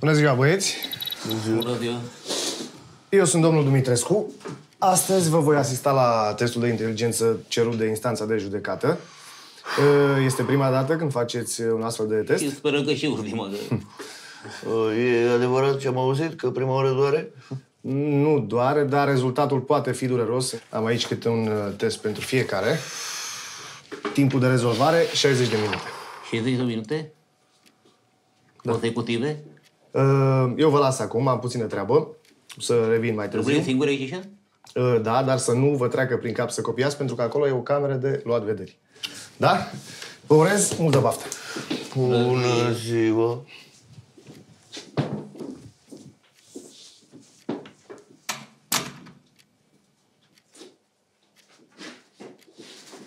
Bună ziua, băieți! Bună ziua! Eu sunt domnul Dumitrescu. Astăzi vă voi asista la testul de inteligență cerut de instanța de judecată. Este prima dată când faceți un astfel de test? Și sperăm că și ultima dată. E adevărat ce am auzit? Că prima oară doare? Nu doare, dar rezultatul poate fi dureros. Am aici câte un uh, test pentru fiecare. Timpul de rezolvare, 60 de minute. 60 de minute? Da. Consecutive? Uh, Eu vă las acum, am puțină treabă. O să revin mai Rămânem târziu. singuri aici așa? Uh, Da, dar să nu vă treacă prin cap să copiați, pentru că acolo e o cameră de luat vederi. Da? Vă urez multă baftă! Bună ziua!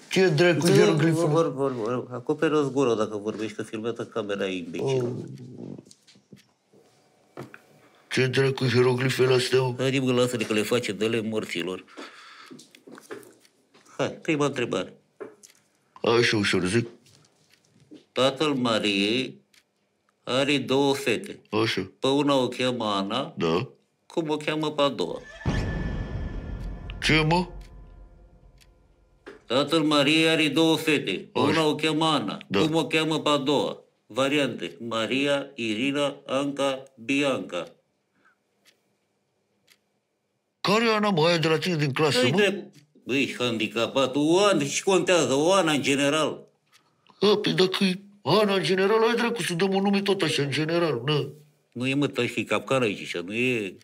Ce dracu hierogliful? Vor, vor, vor. Acoperă-ți gura dacă vorbești, că filmează camera e imbecil. Oh. Ce dracu hieroglifele astea? mă? Hai, mă, lasă-le că le face de le morților. Hai, prima întrebare. Așa ușor zic. Tatăl Mariei are două fete. Așa. Pe una o cheamă Ana, Da? cum o cheamă pe a doua. Ce, mă? Tatăl Mariei are două fete. Pe una o cheamă Ana. Da. Cum o cheamă pe a doua? Variante. Maria, Irina, Anca, Bianca. Care e Ana, mă, aia de la tine din clasă, Ai mă? drept. Băi, ești handicapat. O Ana, și contează? O Ana în general. A, păi dacă e Ana, în general, ai dracu să dăm un nume tot așa, în general, na. Nu e mă, tași fi capcană aici, așa, nu e...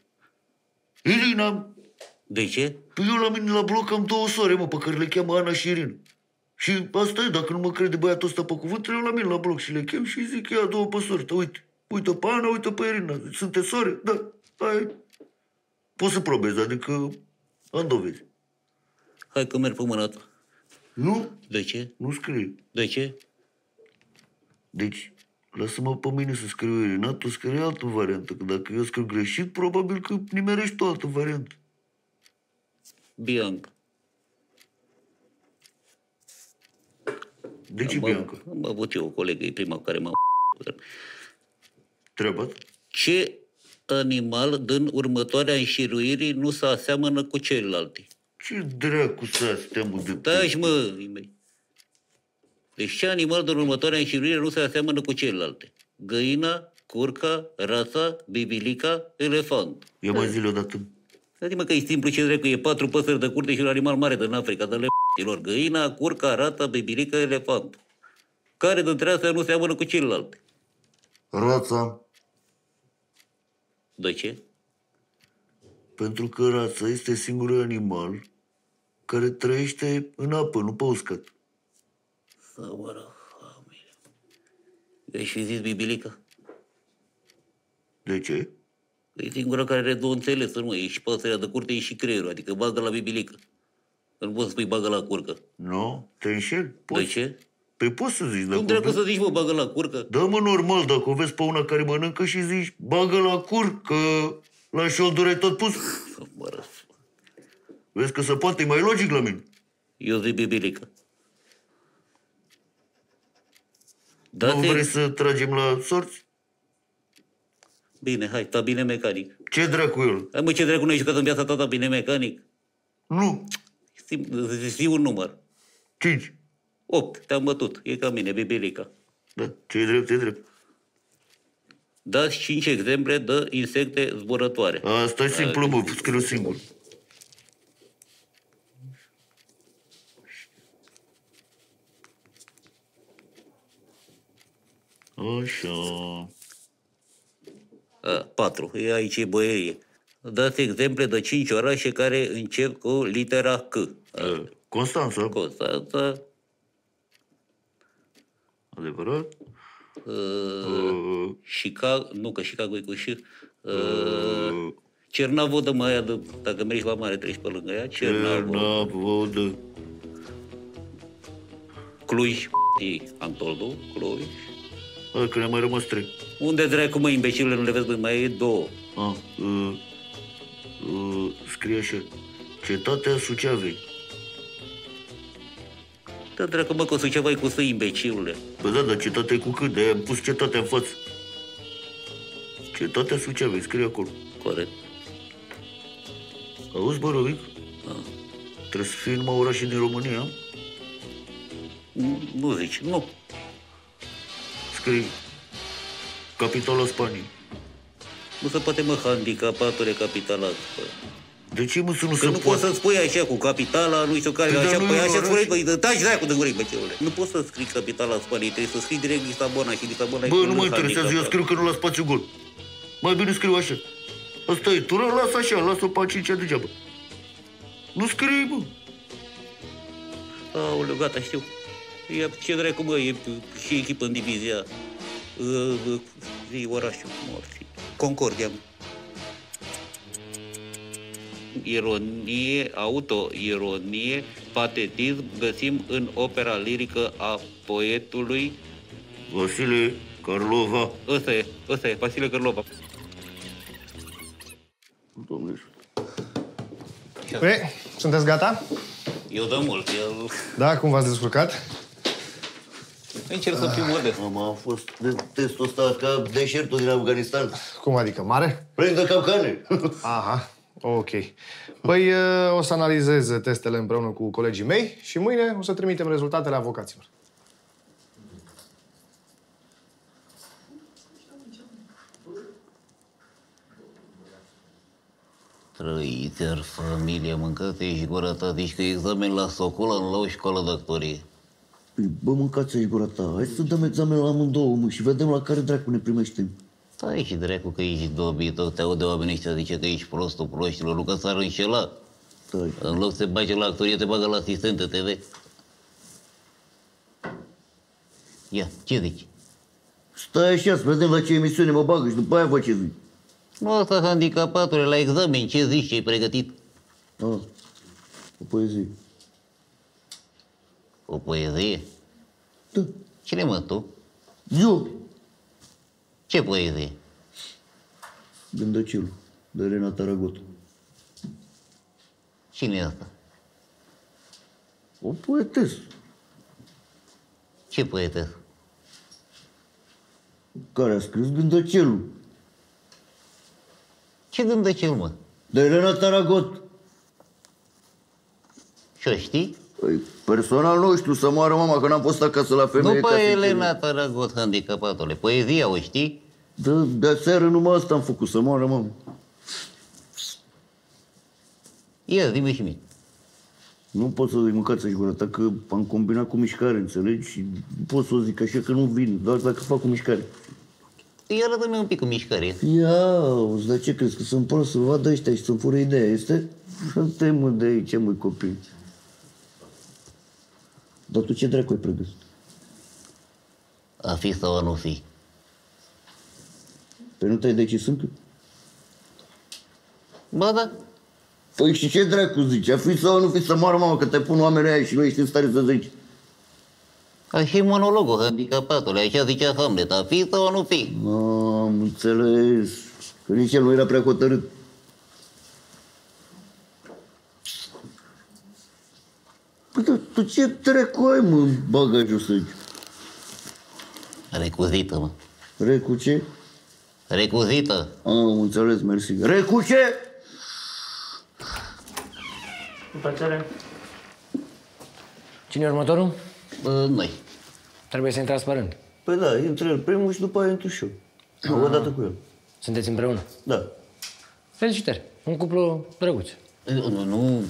Irina, De ce? Păi eu la mine la bloc am două sore, mă, pe care le cheamă Ana și Irina. Și asta e, dacă nu mă crede băiatul ăsta pe cuvânt, eu la mine la bloc și le chem și zic, ia două pe sorte, uite. Uite pe Ana, uite pe Irina. Sunteți sore? Da. Hai. Poți să probezi, adică am dovezi. Hai că merg pe mâna ta. Nu? De ce? Nu scrie. De ce? Deci, lasă-mă pe mine să scriu Irina, tu scrie altă variantă, că dacă eu scriu greșit, probabil că nimerești o altă variantă. Bianca. De ce, Am- Bianca? Am avut eu o colegă, e prima cu care m-am... Treaba ta? Ce animal din următoarea înșiruire nu se aseamănă cu celelalte? Ce dracu să astea, mă, de Taci, mă, mei. Deci ce animal din următoarea înșiruire nu se aseamănă cu celelalte? Găina, curca, rața, bibilica, elefant. Ia mai zile odată. Adică că e simplu ce dracu, e patru păsări de curte și un animal mare din Africa, de le Găina, curca, rata, bibilica, elefant. Care dintre astea nu seamănă cu celelalte? Rața. De ce? Pentru că rața este singurul animal care trăiește în apă, nu pe uscat. Să mă rog, familie. Deci fi zis bibilica? De ce? E singura care are două înțelesuri, mă. E și păsărea de curte, e și creierul. Adică bagă la bibilică. Nu poți să spui bagă la curcă. Nu? Te înșel? De Poți. ce? Păi poți să zici Cum dacă o dracu vezi. să zici, mă, bagă la curcă? Da, mă, normal, dacă o vezi pe una care mănâncă și zici, bagă la cur, că la șolduri ai tot pus. Să mă rog. Vezi că se poate, e mai logic la mine. Eu zic bibilică. Nu Da, vrei să tragem la sorți? Bine, hai, ta bine mecanic. Ce dracu el? Hai, mă, ce dracu n-ai jucat în viața ta, ta bine mecanic? Nu. Zi, zi un număr. Cinci. 8, te-am bătut. E ca mine, bibilica. Da, ce drept, ce drept. Dați 5 exemple de insecte zburătoare. Asta e simplu, mă, scriu singur. Așa. A, 4. E aici e băierie. Dați exemple de 5 orașe care încep cu litera C. Uh, Constanța, Constanța, adevărat? uh, Uh, Chicago, nu că Chicago e cu și, uh, uh, Cernavodă mai aia de, dacă mergi la mare treci pe lângă ea, Cernavodă, Cernavodă. Cluj, e Antoldu, Cluj. Hai că ne mai rămas trei. Unde dracu, mă, imbecilele, nu le vezi, bă, mai e două. Ah, uh, uh, scrie așa. Cetatea Suceavei. Da, dracu, mă, că o să ceva cu să imbecilule. Bă, da, dar cetatea e cu cât? De-aia am pus cetatea în față. Cetatea Suceavei, scrie acolo. Corect. Auzi, bă, Rovic? Trebuie să fie numai orașe din România. Nu, nu zici, nu. Scrie capitala Spaniei. Nu se poate, mă, handicapatule capitala. Bă. De ce, mă, să nu Că se nu poți poate? să spui așa cu capitala, nu știu care, Păi, dar așa, nu păi e așa oraș. spune, băi, dă- taci dracu de gură, băceule. Nu poți să scrii capitala Spaniei, trebuie să scrii direct Lisabona și Lisabona e Bă, cu nu mă L interesează, eu handicapat. scriu că nu la spațiu gol. Mai bine scriu așa. Asta e tură, lasă așa, lasă-o pe cincea degeaba. Nu scrii, bă. Aoleu, gata, știu. E, ce dracu, bă, e și echipă în divizia. Uh, uh, zi orașul, morți. Concordia. Ironie, autoironie, patetism găsim în opera lirică a poetului Vasile Carlova. Ăsta e, ăsta e, Vasile Cărlova. Domnule. Păi, sunteți gata? Eu dă mult, el... Da, cum v-ați descurcat? Încerc să fiu modest. Am, am fost de testul ăsta ca deșertul din Afganistan. Cum adică, mare? Prinde capcane. Aha, ok. Păi uh, o să analizez testele împreună cu colegii mei și mâine o să trimitem rezultatele avocaților. Trăiți, iar familie, mâncați și gura ta, zici că examen la Socol la o școală de actorie. Păi, bă, mâncați aici gura ta. Hai să dăm examen la amândouă, mă, și vedem la care dracu ne primește. Stai și dracu că ești dobitor, te aude oamenii ăștia zice că ești prostul proștilor, nu că s-ar înșela. Stai. În loc să te bage la actorie, te bagă la asistente TV. Ia, ce zici? Stai așa, să vedem la ce emisiune mă bagă și după aia vă ce zic. Nu, asta handicapatule, la examen, ce zici, ce ai pregătit? Ah, o poezie. O poezie? Da. Cine mă, tu? Eu, Ce poezie? Gândăcilu, de Elena Taragot. Cine e asta? O poetesă. Ce poetesă? care a scris Gândăcelul. Ce gândă cel, mă? De Elena Taragot. Și-o știi? Păi, personal nu știu să moară mama, că n-am fost acasă la femeie. După ca să Elena Taragot, handicapatule. Poezia o știi? Da, de seară numai asta am făcut, să moară mama. Ia, zi și mie. Nu pot să zic mâncați aici gura ta, că am combinat cu mișcare, înțelegi? Și nu pot să o zic așa că nu vin, doar dacă fac cu mișcare. Ia arată-mi un pic cu mișcare. Ia, auzi, dar ce crezi, că sunt prost să vadă ăștia și să-mi fură ideea, este? Te mă de aici, ce măi copii. Dar tu ce dracu ai pregătit? A fi sau a nu fi? Păi nu te-ai decis încă? Ba da, Păi și ce dracu zici? A fi sau nu fi să moară mama, că te pun oamenii aia și nu ești în stare să zici. așa e monologul handicapatului, așa zicea Hamlet, a fi sau a nu fi? Am înțeles. Că nici el nu era prea hotărât. Păi, dar tu ce trecu ai, mă, în bagajul să zici? Recuzită, mă. Recu ce? Recuzită. Am înțeles, mersi. Recu ce? Plăcere. Cine e următorul? Bă, noi. Trebuie să intrați pe rând. Păi da, intră el primul și după aia intru și eu. O dată cu el. Sunteți împreună. Da. Felicitări. Un cuplu drăguț. Nu, nu, nu, bă,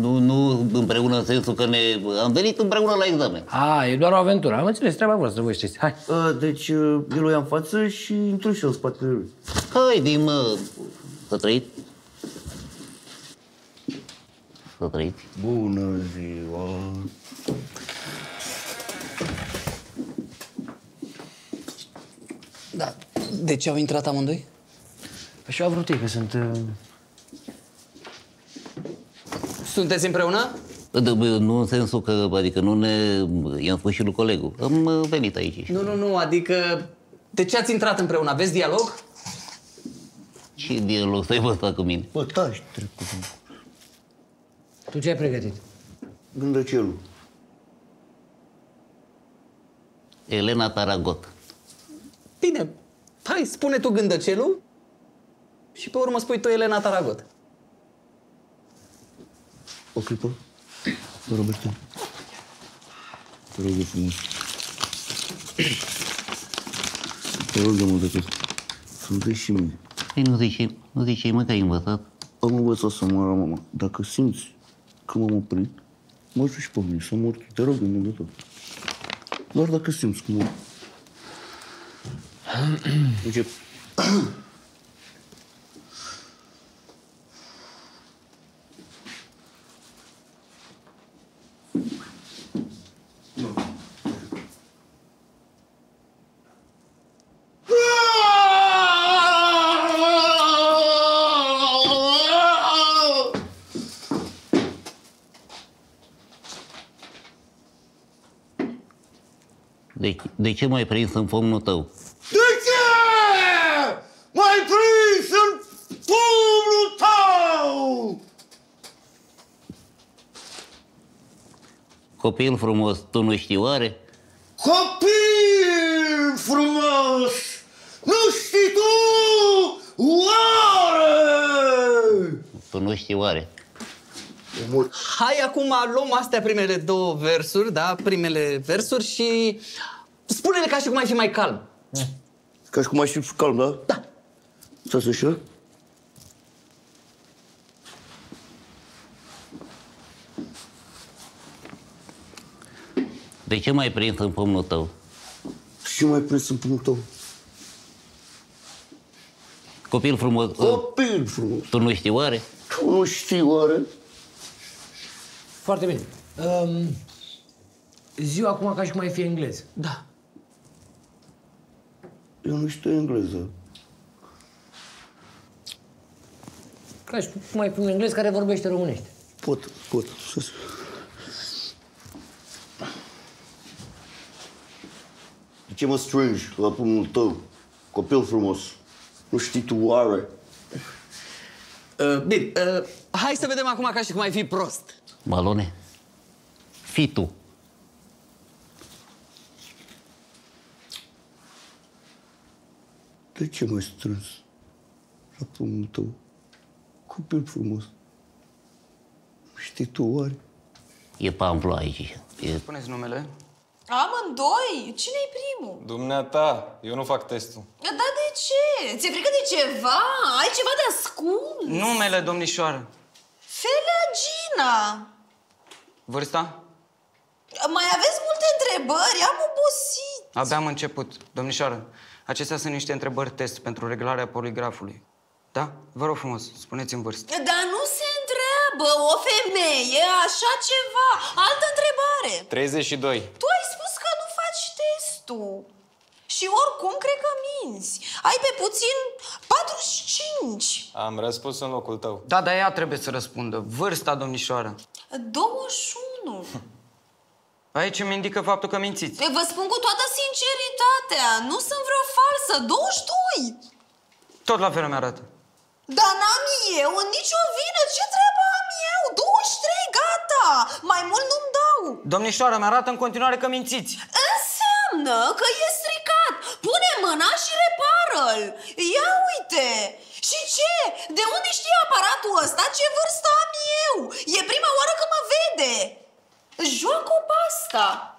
nu, nu împreună în sensul că ne... Am venit împreună la examen. A, e doar o aventură. Am înțeles, treaba voastră, voi știți. Hai. A, deci uh, el o ia în față și intru și eu în spatele lui. Hai, din mă, să trăit. Să trăit. Bună ziua! Da. De ce au intrat amândoi? Păi și eu a vrut ei, că sunt... Uh... Sunteți împreună? Da, bă, nu în sensul că, adică nu ne... I-am spus și lui colegul. Am uh, venit aici. Nu, nu, nu, adică... De ce ați intrat împreună? Aveți dialog? Ce dialog să-i vă cu mine? Bă, taci, trecu. Tu ce ai pregătit? Gândăcelul. Elena Taragot. Bine, Hai, spune tu gândăcelul și pe urmă spui tu Elena Taragot. O clipă. Roberto. Te rog eu frumos. Te rog de mult de tot. Să-mi dai și mie. Păi nu zice, nu zice mă că ai învățat. Am învățat să moară mama. Dacă simți că m-am oprit, mă ajut și pe mine să mor. Te rog de mult de tot. Doar dacă simți că mă... Încep. De, de ce m-ai prins în pumnul tău? De ce? M-ai prins în pumnul tău! Copil frumos, tu nu știi oare? Copil frumos! Nu știi tu oare? Tu nu știi oare? Hai acum luăm astea primele două versuri, da? Primele versuri și spune-le ca și cum ai fi mai calm. Ca și cum aș fi calm, da? Da. Să se așa? De ce m-ai prins în pumnul tău? Și mai prins în pumnul tău. Copil frumos, Copil frumos! tu nu știi oare? Tu nu știi oare? Foarte bine. Um, ziua acum ca și cum ai fi englez. Da. Eu nu știu engleză. Ca și cum ai fi un englez care vorbește românește. Pot, pot. Să se... De ce mă strângi la pumnul tău, copil frumos? Nu știi tu oare? Uh, bine, uh, hai să vedem acum ca și cum ai fi prost. Malone, fii tu. De ce m-ai strâns la pumnul tău, copil frumos? Nu știi tu oare? E pamplu aici. E... Puneți numele. Amândoi? Cine-i primul? Dumneata, eu nu fac testul. Dar de ce? Ți-e frică de ceva? Ai ceva de ascuns? Numele, domnișoară. Felagina! Vârsta? Mai aveți multe întrebări? Am obosit. Abia am început. Domnișoară, acestea sunt niște întrebări test pentru reglarea poligrafului. Da? Vă rog frumos, spuneți-mi vârstă. Dar nu se întreabă o femeie așa ceva. Altă întrebare. 32. Tu ai spus că nu faci testul. Și oricum cred că minți. Ai pe puțin 45. Am răspuns în locul tău. Da, dar ea trebuie să răspundă. Vârsta, domnișoară. 21. Aici îmi indică faptul că mințiți. Vă spun cu toată sinceritatea, nu sunt vreo falsă, 22! Tot la fel îmi arată. Dar n-am eu nicio vină, ce treabă am eu? 23, gata! Mai mult nu-mi dau! Domnișoară, mi arată în continuare că mințiți. Înseamnă că e stricat! Pune mâna și repară-l! Ia uite! Și ce? De unde știe aparatul ăsta ce vârstă am eu? E prima oară că mă vede! Joacă-o pe asta!